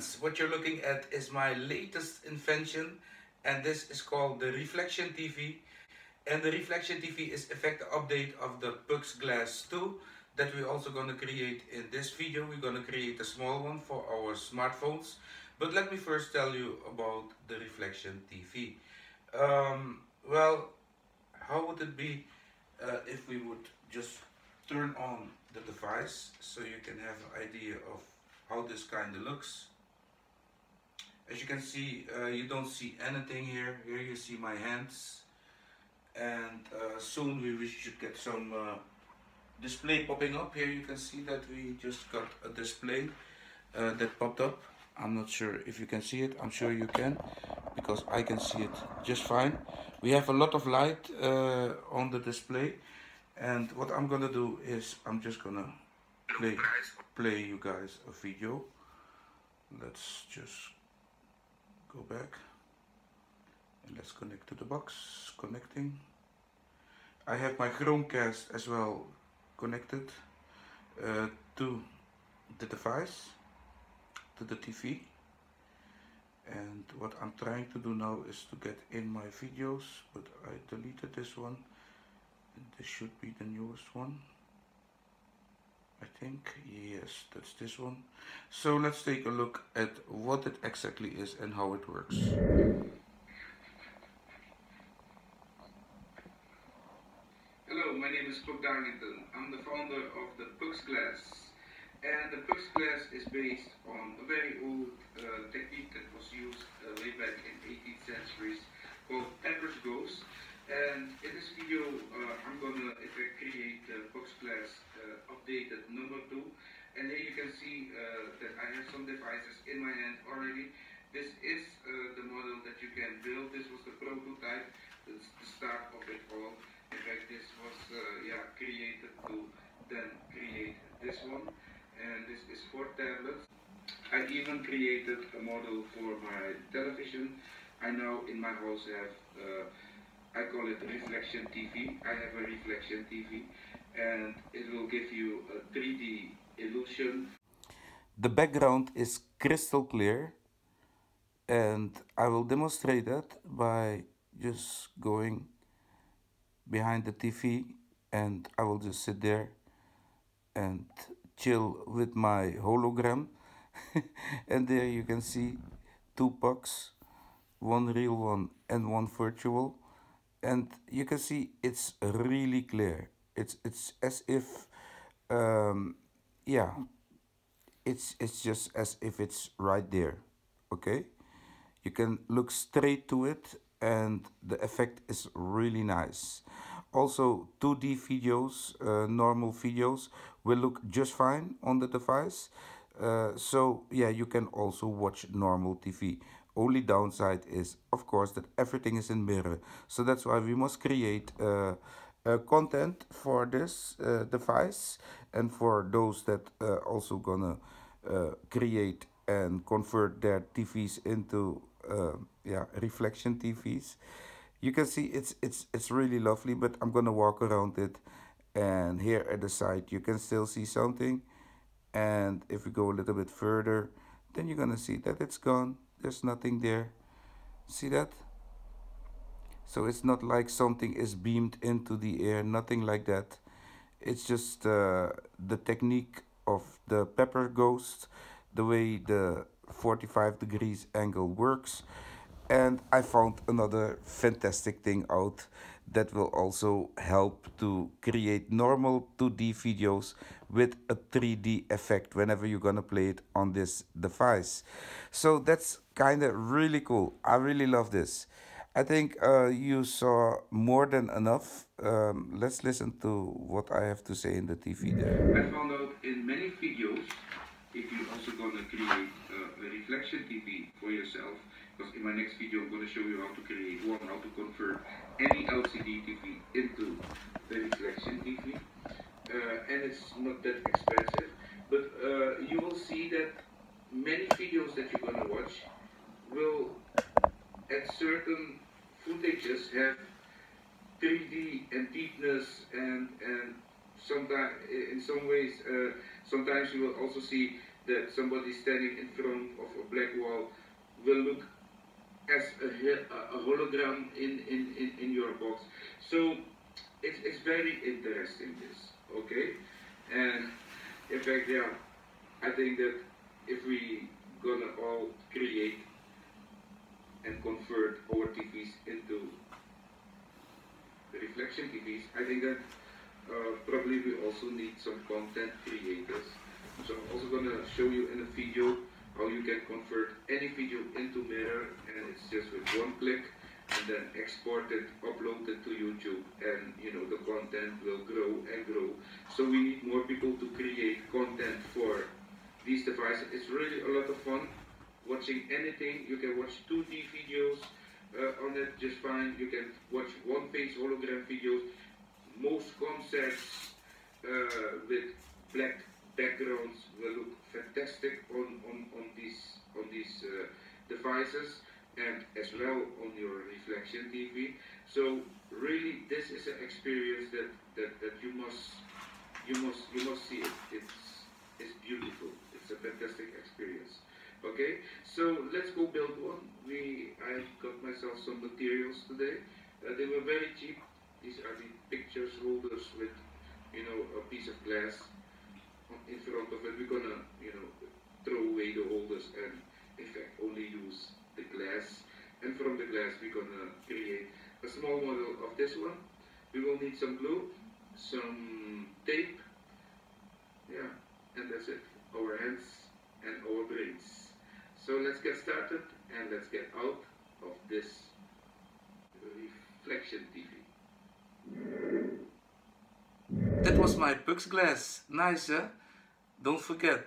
Friends, what you're looking at is my latest invention and this is called the Reflection TV and the Reflection TV is the update of the Pux Glass 2 that we're also going to create in this video. We're going to create a small one for our smartphones but let me first tell you about the Reflection TV. Um, well, how would it be uh, if we would just turn on the device so you can have an idea of how this kind of looks. As you can see, uh, you don't see anything here. Here you see my hands. And uh, soon we should get some uh, display popping up. Here you can see that we just got a display uh, that popped up. I'm not sure if you can see it. I'm sure you can because I can see it just fine. We have a lot of light uh, on the display. And what I'm gonna do is I'm just gonna play play you guys a video let's just go back. And let's connect to the box. Connecting. I have my Chromecast as well connected uh, to the device to the TV and what I'm trying to do now is to get in my videos but I deleted this one. This should be the newest one I think yes that's this one so let's take a look at what it exactly is and how it works Hello, my name is Puck Darlington. I'm the founder of the Pux Glass. And the Pux Glass is based on a very old uh, technique that was used uh, way back in 18th centuries called Pepper's Ghost. And in this video, uh, I'm gonna create the Pux Glass uh, updated number two. And here you can see uh, that I have some devices in my hand already. This is uh, the model that you can build. This was the prototype. That's the start of it all. In fact, this was uh, yeah created to then create this one. And this is for tablets. I even created a model for my television. I now in my house have uh, I call it reflection TV. I have a reflection TV and it will give you a 3D illusion. The background is crystal clear and I will demonstrate that by just going behind the TV and I will just sit there and chill with my hologram and there you can see two pucks one real one and one virtual and you can see it's really clear. It's it's as if um, yeah it's it's just as if it's right there okay? You can look straight to it and the effect is really nice. Also 2d videos uh, normal videos will look just fine on the device. Uh, so yeah you can also watch normal tv only downside is, of course, that everything is in mirror. So that's why we must create uh, uh, content for this uh, device and for those that uh, also gonna uh, create and convert their TVs into uh, yeah reflection TVs. You can see it's it's it's really lovely, but I'm gonna walk around it, and here at the side you can still see something, and if we go a little bit further, then you're gonna see that it's gone there's nothing there. See that? So it's not like something is beamed into the air nothing like that. It's just uh, the technique of the pepper ghost the way the 45 degrees angle works. And I found another fantastic thing out that will also help to create normal 2D videos with a 3D effect whenever you're gonna play it on this device. So that's kind of really cool. I really love this. I think uh, you saw more than enough. Um, let's listen to what I have to say in the TV there. I found out in many videos, if you're also gonna create uh, a reflection TV for yourself, because in my next video I'm gonna show you how to create one, how to convert any LCD TV into the reflection TV. Uh, and it's not that expensive, but uh, you will see that many videos that you're gonna watch will at certain footages have 3D and deepness and and sometimes in some ways uh, sometimes you will also see that somebody standing in front of a black wall will look as a, a hologram in, in, in, in your box. So it's, it's very interesting this, okay? And in fact, yeah, I think that if we gonna all create and convert our TVs into reflection TVs, I think that uh, probably we also need some content creators. So I'm also gonna show you in a video how you can convert any video into mirror and it's just with one click and then export it, upload it to YouTube and you know the content will grow and grow. So we need more people to create content for these devices. It's really a lot of fun watching anything. You can watch 2D videos uh, on it just fine. You can watch one-page hologram videos. Most concerts uh, with black backgrounds will look fantastic on, on, on these on these uh, devices and as well on your reflection TV. So really this is an experience that, that, that you must you must you must see it. It's it's beautiful. It's a fantastic experience. Okay, so let's go build one. We I got myself some materials today. Uh, they were very cheap. These are the pictures holders with you know a piece of glass in front of it, we're gonna, you know, throw away the holders and in fact only use the glass. And from the glass, we're gonna create a small model of this one. We will need some glue, some tape, yeah, and that's it. Our hands and our brains. So let's get started and let's get out of this reflection TV. That was my Pux glass. Nice, huh? Don't forget,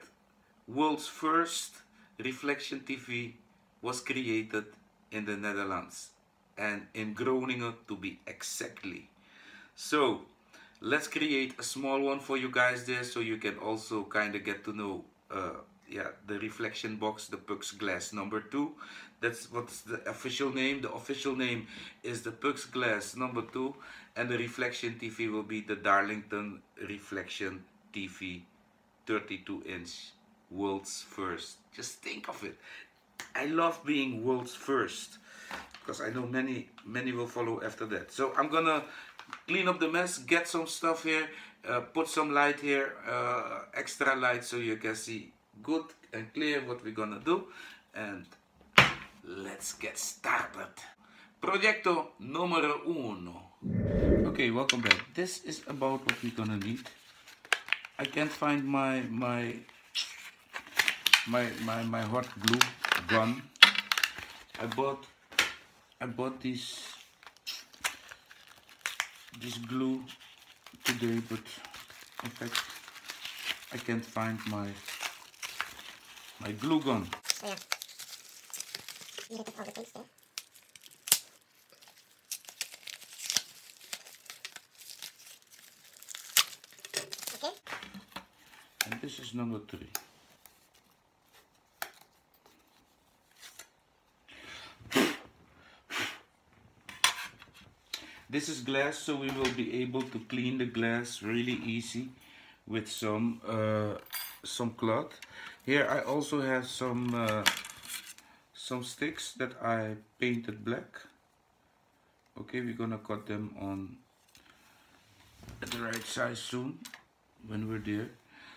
world's first reflection TV was created in the Netherlands and in Groningen to be exactly. So let's create a small one for you guys there so you can also kind of get to know uh, yeah the reflection box the Pux glass number two that's what's the official name the official name is the Pux glass number two and the reflection TV will be the Darlington reflection TV 32 inch world's first. Just think of it. I love being world's first because I know many many will follow after that. So I'm gonna clean up the mess get some stuff here uh, put some light here uh, extra light so you can see good and clear what we're gonna do. And let's get started. Proyecto numero uno. Okay welcome back. This is about what we're gonna need I can't find my my my my my hot glue gun. I bought I bought this this glue today, but in fact I can't find my my glue gun. Yeah. You get all the taste there. This is number three. This is glass, so we will be able to clean the glass really easy with some uh, some cloth. Here I also have some uh, some sticks that I painted black. Okay, we're gonna cut them on the right size soon when we're there.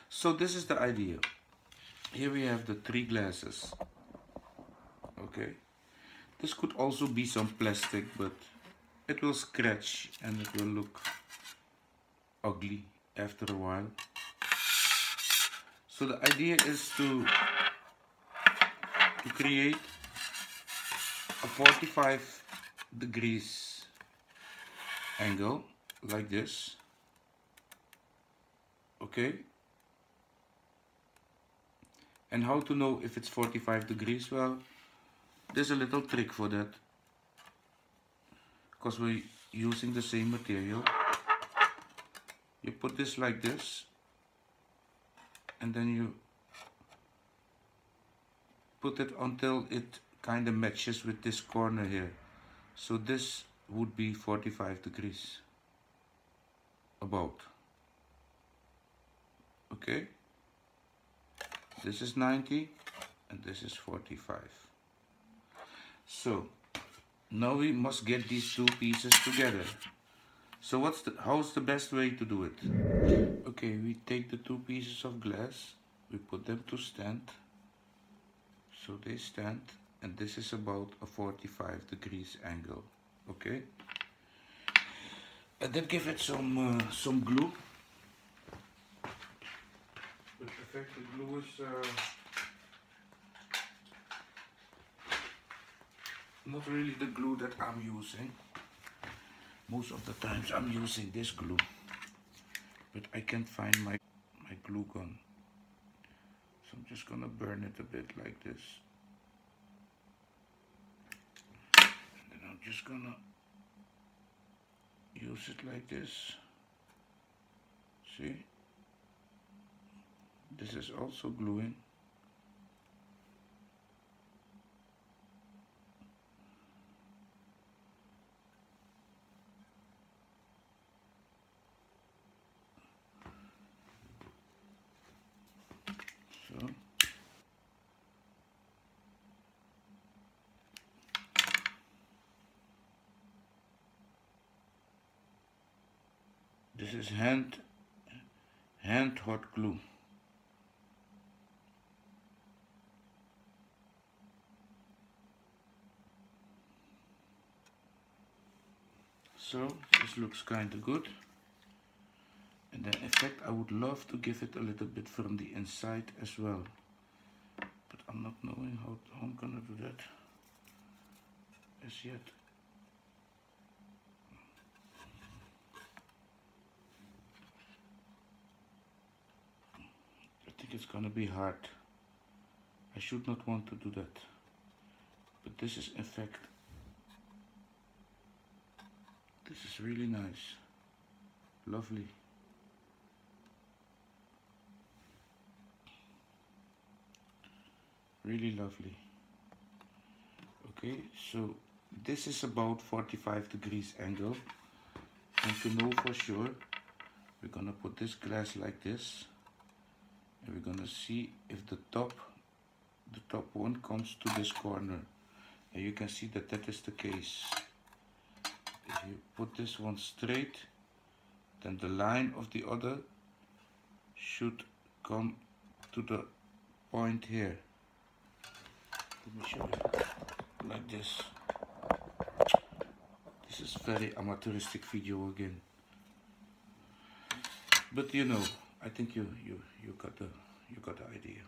So this is the idea. Here we have the three glasses. Okay. This could also be some plastic, but it will scratch and it will look ugly after a while. So the idea is to to create a 45 degrees angle like this okay and how to know if it's 45 degrees? Well, there's a little trick for that. Because we're using the same material. You put this like this. And then you put it until it kind of matches with this corner here. So this would be 45 degrees. About. Okay This is 90 and this is 45. So now we must get these two pieces together. So what's the, how's the best way to do it? Okay, we take the two pieces of glass, we put them to stand. So they stand and this is about a 45 degrees angle, okay? And then give it some, uh, some glue. The glue is uh, not really the glue that I'm using. Most of the times I'm using this glue, but I can't find my, my glue gun. So I'm just gonna burn it a bit like this. And then I'm just gonna use it like this. See? This is also gluing. This is hand hand hot glue. So this looks kind of good. And then in fact I would love to give it a little bit from the inside as well. But I'm not knowing how, how I'm gonna do that as yet. I think it's gonna be hard. I should not want to do that. But this is in fact this is really nice. Lovely. Really lovely. Okay, so this is about 45 degrees angle. And to know for sure, we're gonna put this glass like this. And we're gonna see if the top, the top one comes to this corner. And you can see that that is the case if you put this one straight then the line of the other should come to the point here. Let me show you like this. This is very amateuristic video again. But you know I think you you you got the you got the idea.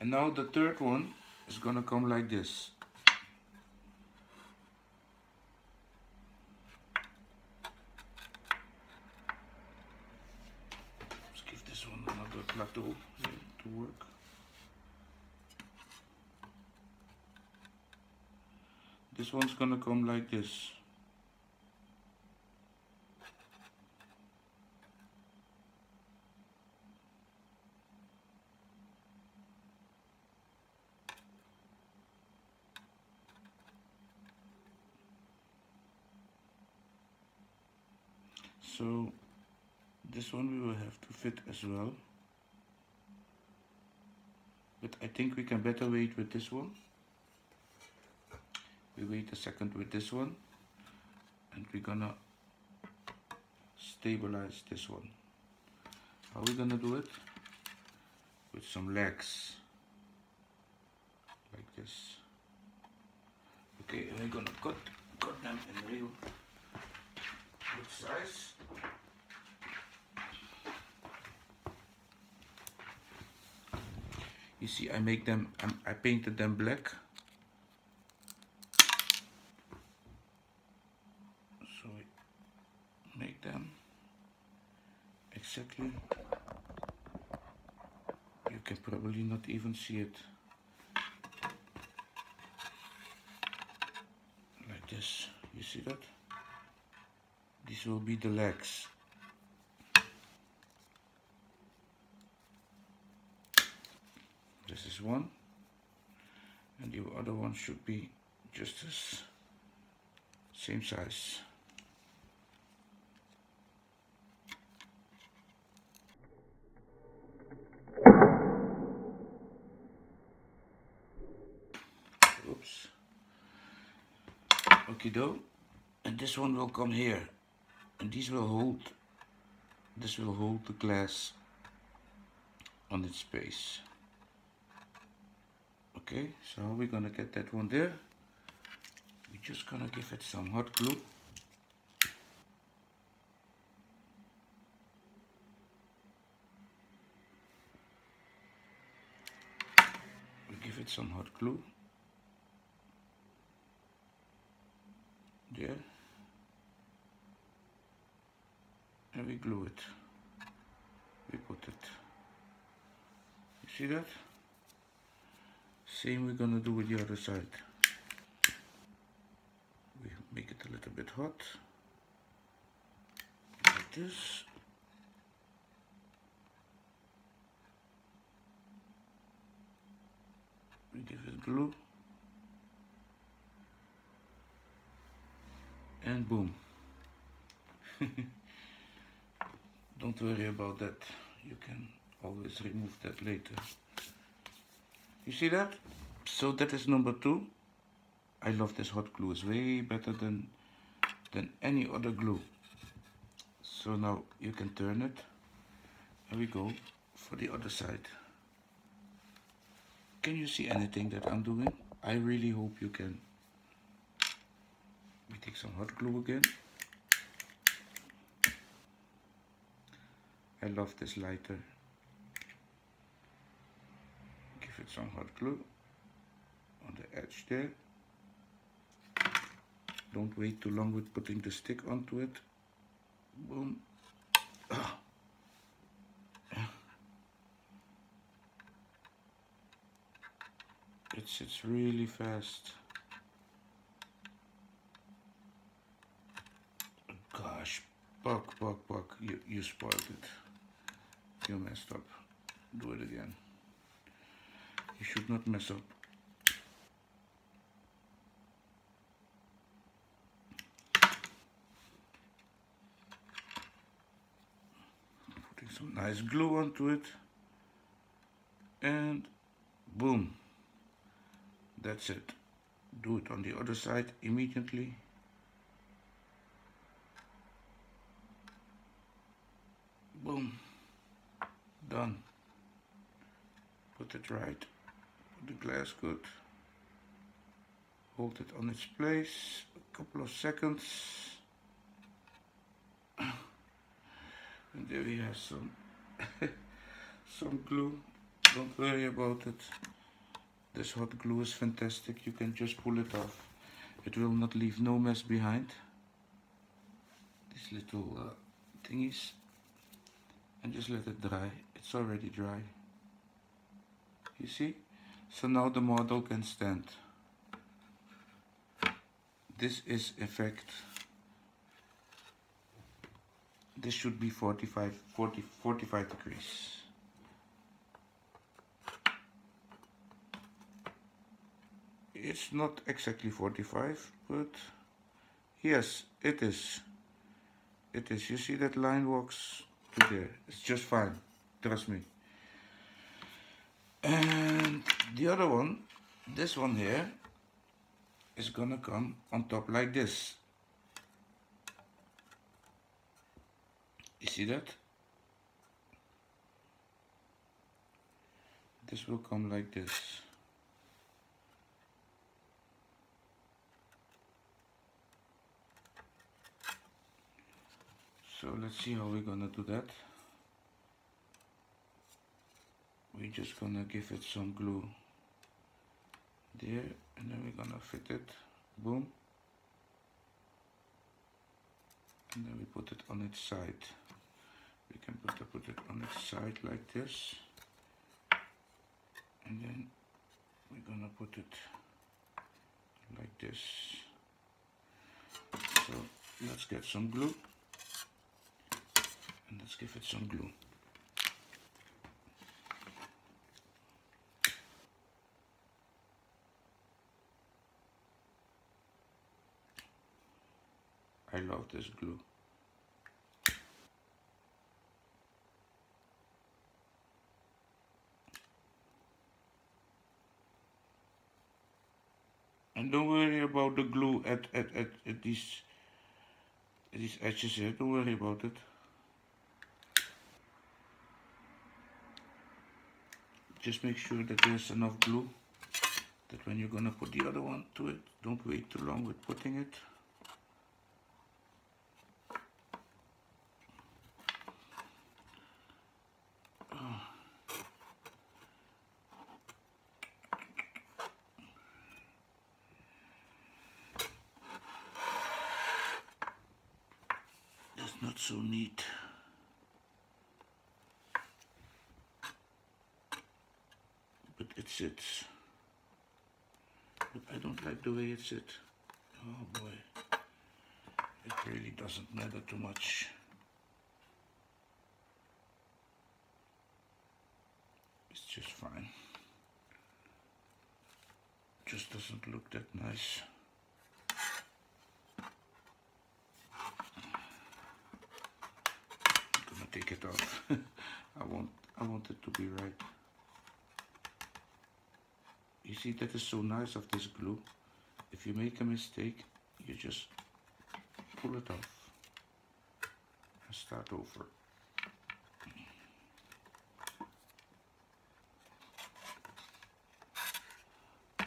And now the third one is gonna come like this plateau to work. This one's gonna come like this. So this one we will have to fit as well but I think we can better wait with this one. We wait a second with this one. And we're gonna stabilize this one. How we gonna do it? With some legs. Like this. Okay and we're gonna cut cut them in real good size you see I make them um, I painted them black. So I make them exactly. You can probably not even see it. Like this. You see that? This will be the legs 1 and the other one should be just as same size. Oops. Okay, doke. And this one will come here. And these will hold, this will hold the glass on its base. Okay, so we're gonna get that one there. We're just gonna give it some hot glue. We give it some hot glue. There. And we glue it. We put it. You see that? Same we're gonna do with the other side. We make it a little bit hot. Like this. We give it glue. And boom. Don't worry about that. You can always remove that later. You see that? So that is number two. I love this hot glue. It's way better than than any other glue. So now you can turn it. And we go for the other side. Can you see anything that I'm doing? I really hope you can. We take some hot glue again. I love this lighter. Give it some hot glue on the edge there. Don't wait too long with putting the stick onto it. Boom. Ah. It sits really fast. Gosh, Puck, Puck, Puck, you, you spoiled it. You messed up. Do it again. You should not mess up. Putting some nice glue onto it. And boom. That's it. Do it on the other side immediately. Boom. Done. Put it right. The glass good. Hold it on its place. A couple of seconds. And there we have some some glue. Don't worry about it. This hot glue is fantastic. You can just pull it off. It will not leave no mess behind. These little uh, thingies and just let it dry. It's already dry. You see? So now the model can stand. This is effect. This should be 45, 40, 45 degrees. It's not exactly 45, but yes, it is. It is. You see that line walks to there. It's just fine. Trust me. And the other one, this one here, is gonna come on top like this. You see that? This will come like this. So let's see how we're gonna do that. We're just gonna give it some glue there and then we're gonna fit it. Boom. And then we put it on its side. We can put, put it on its side like this. And then we're gonna put it like this. So let's get some glue and let's give it some glue. I love this glue. And don't worry about the glue at, at, at, at these at these edges here, don't worry about it. Just make sure that there's enough glue that when you're gonna put the other one to it, don't wait too long with putting it. not so neat. But it sits. But I don't like the way it sits. Oh boy. It really doesn't matter too much. It's just fine. Just doesn't look that nice. I'm gonna take it off. I want I want it to be right. You see that is so nice of this glue. If you make a mistake, you just pull it off and start over.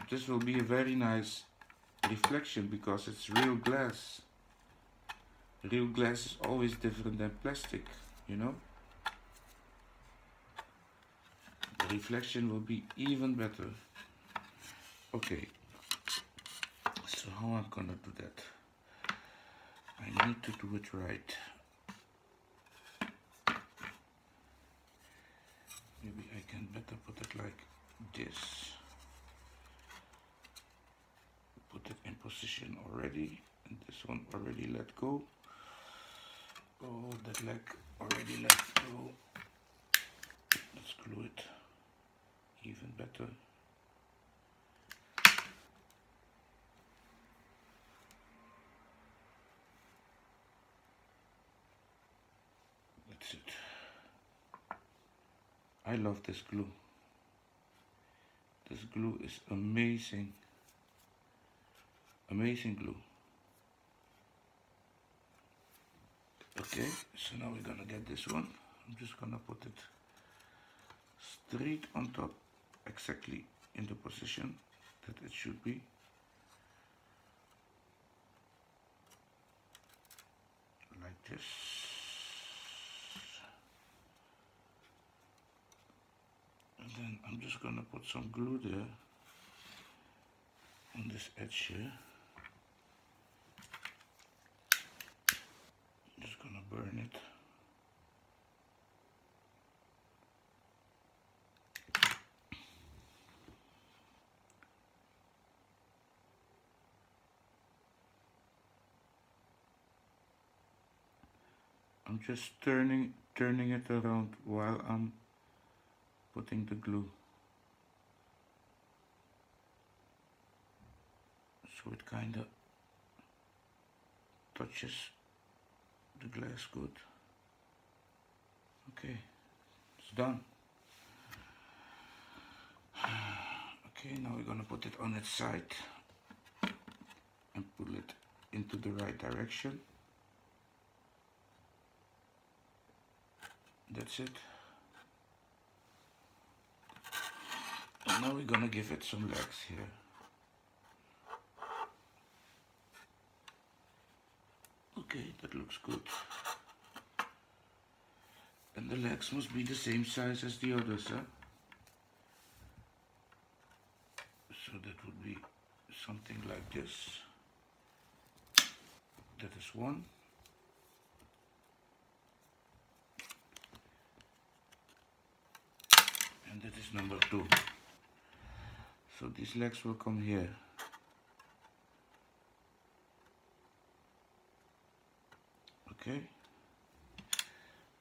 This will be a very nice reflection because it's real glass. Real glass is always different than plastic you know the reflection will be even better okay. So how I'm gonna do that? I need to do it right. Maybe I can better put it like this. Put it in position already. And this one already let go. Oh that leg already let go. Let's glue it even better that's it I love this glue. This glue is amazing. Amazing glue. Okay so now we're gonna get this one. I'm just gonna put it straight on top exactly in the position that it should be. Like this and then I'm just gonna put some glue there on this edge here I'm just gonna burn it. I'm just turning turning it around while I'm putting the glue. So it kind of touches the glass good. Okay it's done. Okay now we're gonna put it on its side and pull it into the right direction. That's it now we're gonna give it some legs here Okay, that looks good. And the legs must be the same size as the others, huh? So that would be something like this. That is one. And that is number two. So these legs will come here. Okay.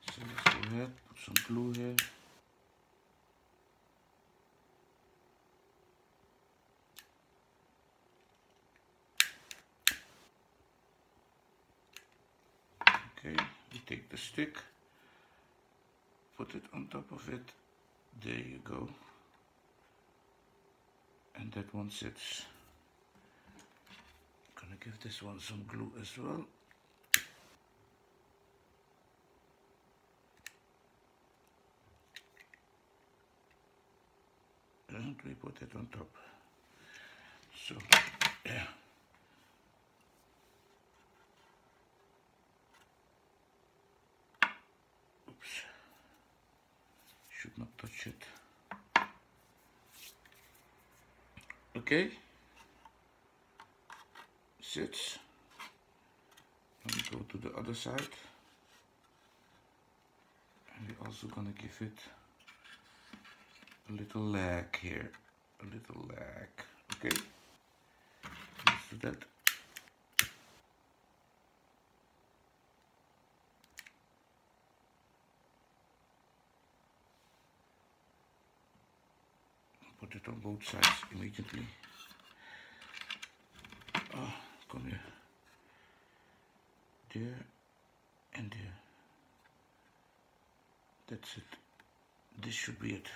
So let's go ahead, put some glue here. Okay, we take the stick, put it on top of it. There you go. And that one sits I'm Gonna give this one some glue as well. And we put it on top. So, yeah. Oops. Should not touch it. Okay. Sits. And we go to the other side. And we're also gonna give it a little leg here. A little leg. Okay. That. Put it on both sides immediately. Oh, come here. There and there. That's it. This should be it.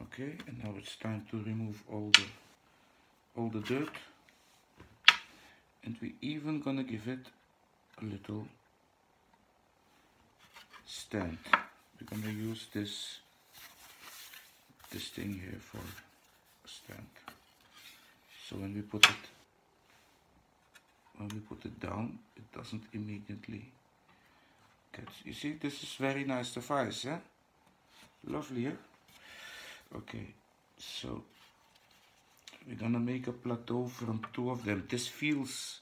Okay, and now it's time to remove all the all the dirt. And we even gonna give it a little stand. We're gonna use this this thing here for stand. So when we put it when we put it down, it doesn't immediately catch. You see, this is very nice device, yeah? Lovely, yeah? Okay, so we're gonna make a plateau from two of them. This feels,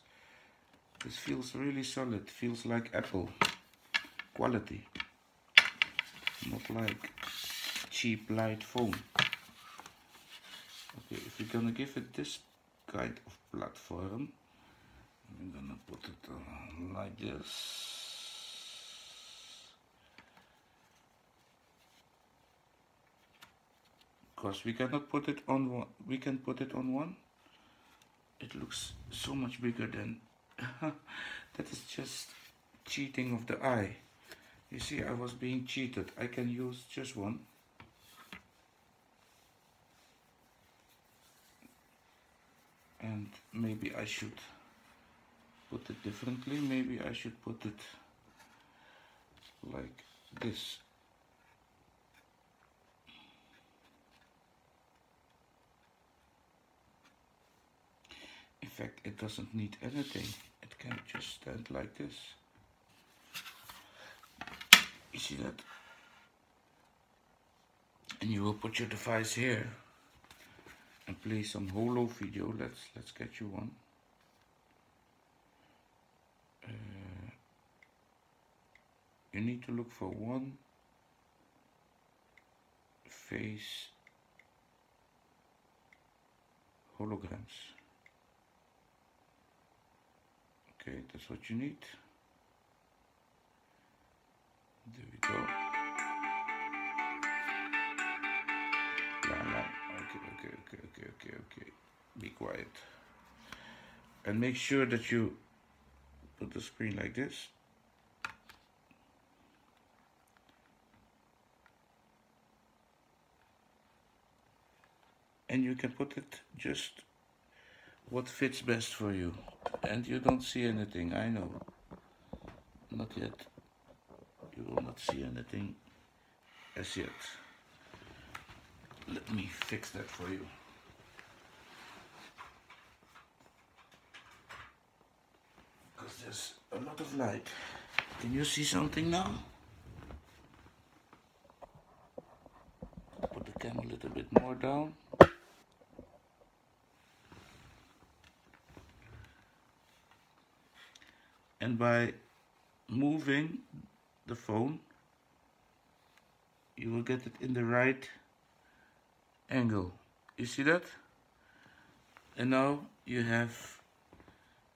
this feels really solid. Feels like Apple quality, not like cheap light foam Okay, if we're gonna give it this kind of platform, I'm gonna put it like this. Because we cannot put it on one, we can put it on one. It looks so much bigger than, that is just cheating of the eye. You see, I was being cheated. I can use just one. And maybe I should put it differently. Maybe I should put it like this. In fact, it doesn't need anything. It can just stand like this. You see that? And you will put your device here and play some holo video. Let's let's get you one. Uh, you need to look for one face holograms. Okay, that's what you need. There we go. Okay, okay, okay, okay, okay, okay. Be quiet. And make sure that you put the screen like this. And you can put it just what fits best for you. And you don't see anything, I know. Not yet. You will not see anything as yet. Let me fix that for you. Because there's a lot of light. Can you see something now? Put the camera a little bit more down. And by moving the phone, you will get it in the right angle. You see that? And now you have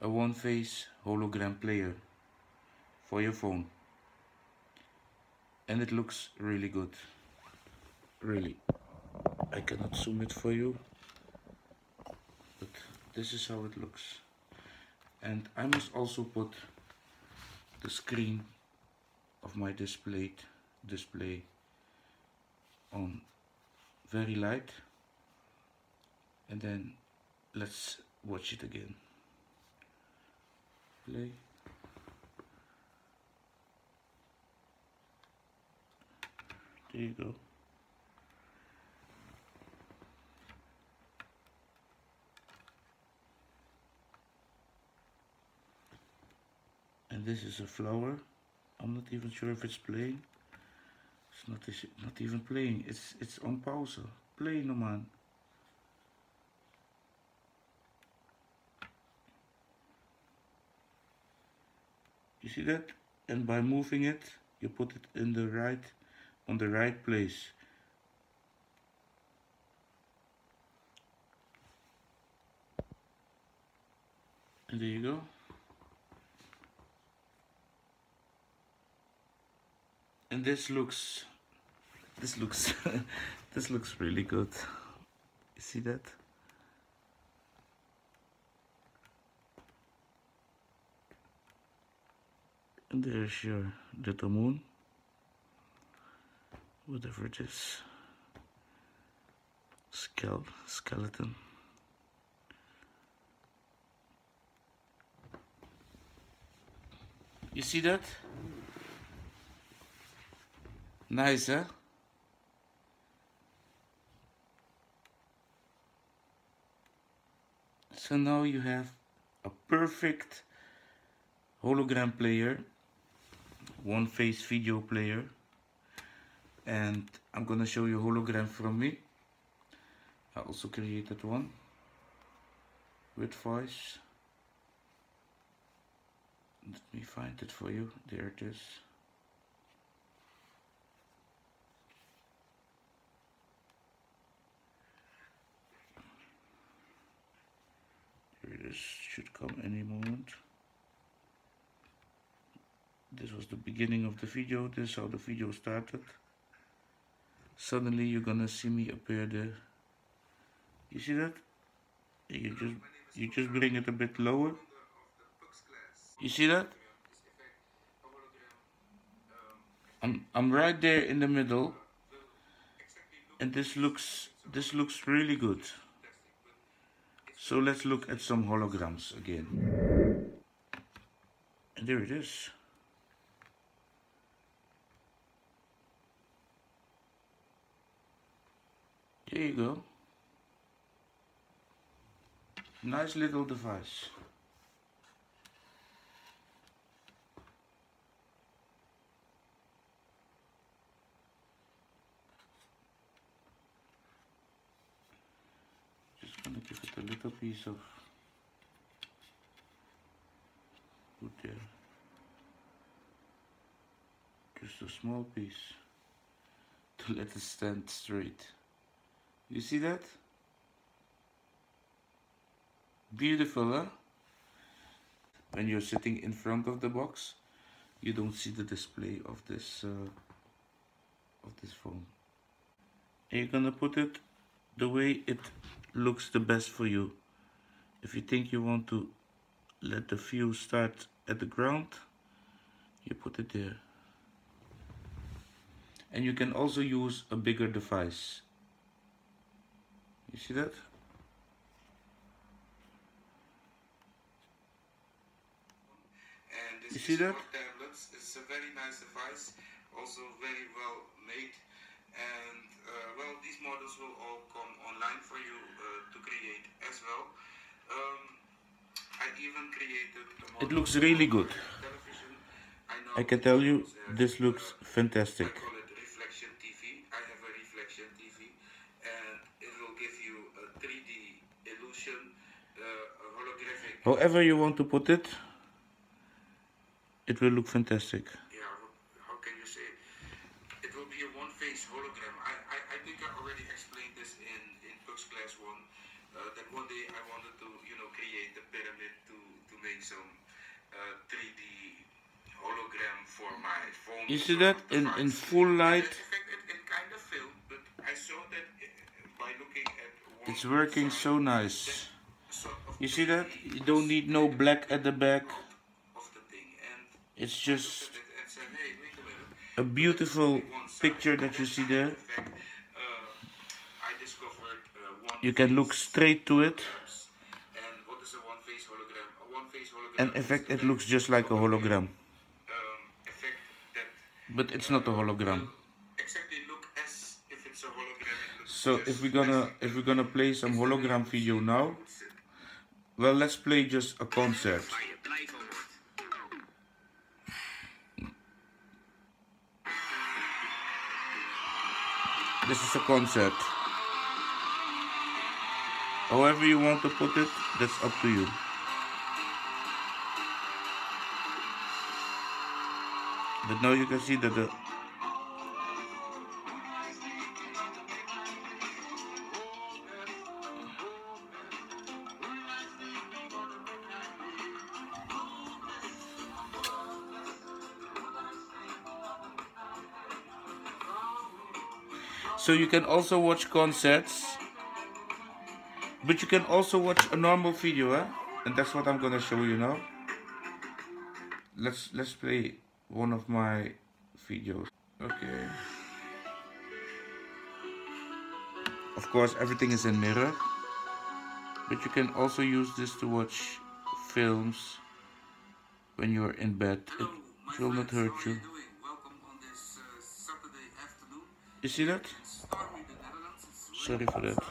a one face hologram player for your phone. And it looks really good. Really. I cannot zoom it for you. But this is how it looks. And I must also put the screen of my displayed display on very light. And then let's watch it again. Play. There you go. And this is a flower I'm not even sure if it's playing. It's not not even playing. It's it's on pause. Play no man. You see that? And by moving it you put it in the right on the right place. And there you go and this looks this looks this looks really good. You see that? And there's your little moon. Whatever it is. Skeleton skeleton. You see that nice huh? So now you have a perfect hologram player one face video player and I'm gonna show you hologram from me. I also created one with voice. Let me find it for you. There it is Here it is should come any moment. This was the beginning of the video. This is how the video started. Suddenly you're gonna see me appear there. You see that? You just you just bring it a bit lower. You see that? I'm, I'm right there in the middle. And this looks this looks really good so let's look at some holograms again and there it is There you go. Nice little device. Just gonna give it a little piece of wood there. Just a small piece to let it stand straight. You see that? Beautiful, huh? When you're sitting in front of the box, you don't see the display of this uh, of this phone. And you're gonna put it the way it looks the best for you. If you think you want to let the view start at the ground, you put it there. And you can also use a bigger device you see that? And this you see that? tablets. It's a very nice device, also very well made. And uh, well, these models will all come online for you uh, to create as well. Um, I even created. it looks really good. I, I can tell you, this looks fantastic. However you want to put it, it will look fantastic. Some uh, 3D hologram for my phone. You see that in, in full light? In it, it kind of failed, but I saw that uh, by looking at It's working so nice. You see that? You don't need no black at the back. It's just a beautiful picture that you see there. you can look straight to it and in fact it looks just like a hologram. But it's not a hologram. So if we're gonna if we're gonna play some hologram video now well let's play just a concert. This is a concert. However you want to put it that's up to you but now you can see that the So you can also watch concerts, but you can also watch a normal video, eh? and that's what I'm gonna show you now. Let's let's play one of my videos. Okay. Of course, everything is in mirror, but you can also use this to watch films when you're in bed. Hello, It will not hurt you. you doing? Welcome on this uh, You see that? It's stormy in the Netherlands. It's Sorry for that.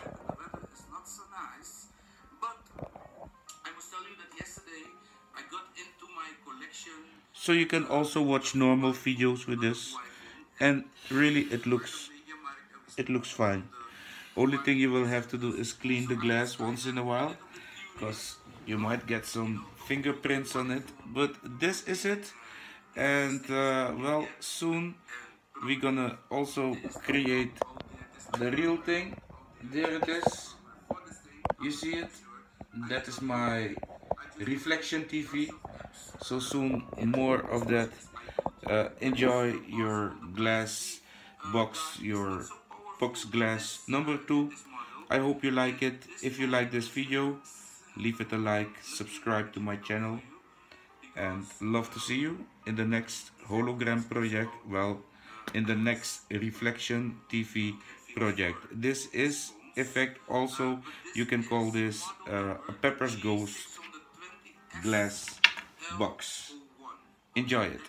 So you can also watch normal videos with this, and really it looks it looks fine. Only thing you will have to do is clean the glass once in a while, because you might get some fingerprints on it. But this is it, and uh, well, soon we're gonna also create the real thing. There it is. You see it? That is my reflection TV. So soon more of that. Uh, enjoy your glass box, your Pux Glass number two. I hope you like it. If you like this video, leave it a like, subscribe to my channel, and love to see you in the next hologram project. Well, in the next reflection TV project. This is effect also you can call this uh, a Pepper's Ghost glass box. Enjoy it.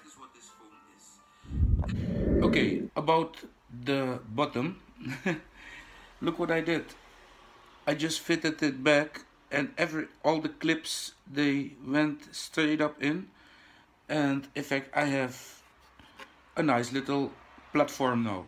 Okay, about the bottom, look what I did. I just fitted it back and every all the clips they went straight up in and in fact I have a nice little platform now.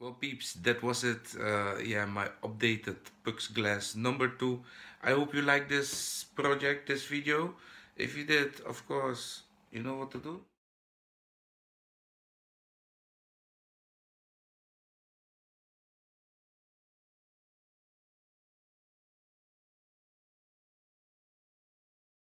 Well, peeps, that was it. Uh, yeah, my updated Pux Glass number two. I hope you like this project, this video. If you did, of course, you know what to do.